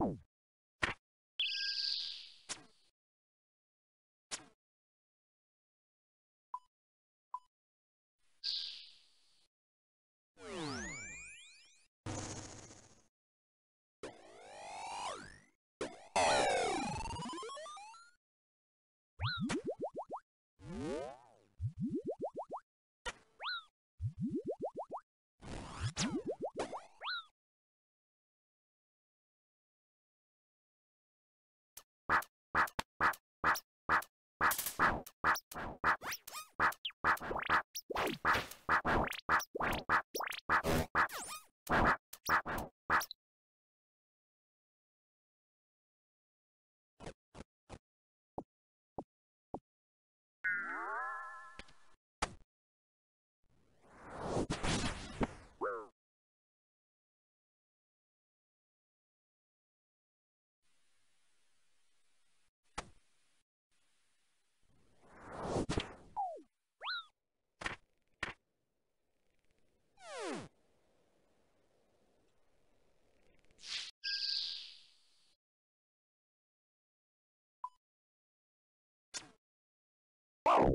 Oh. Wow!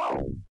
Boom!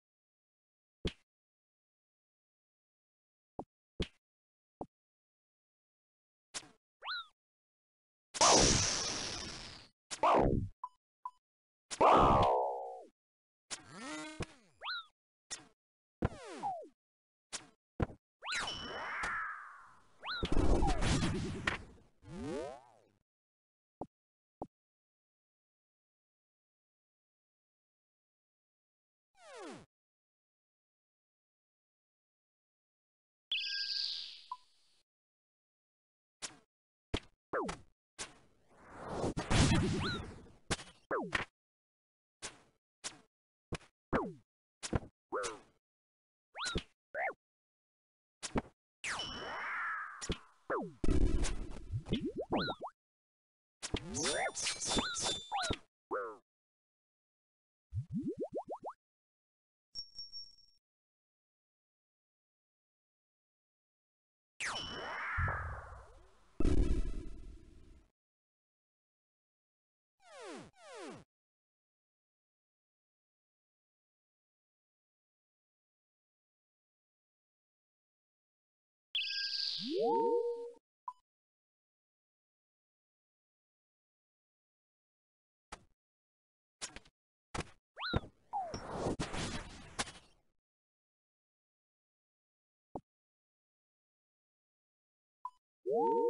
What? Woo!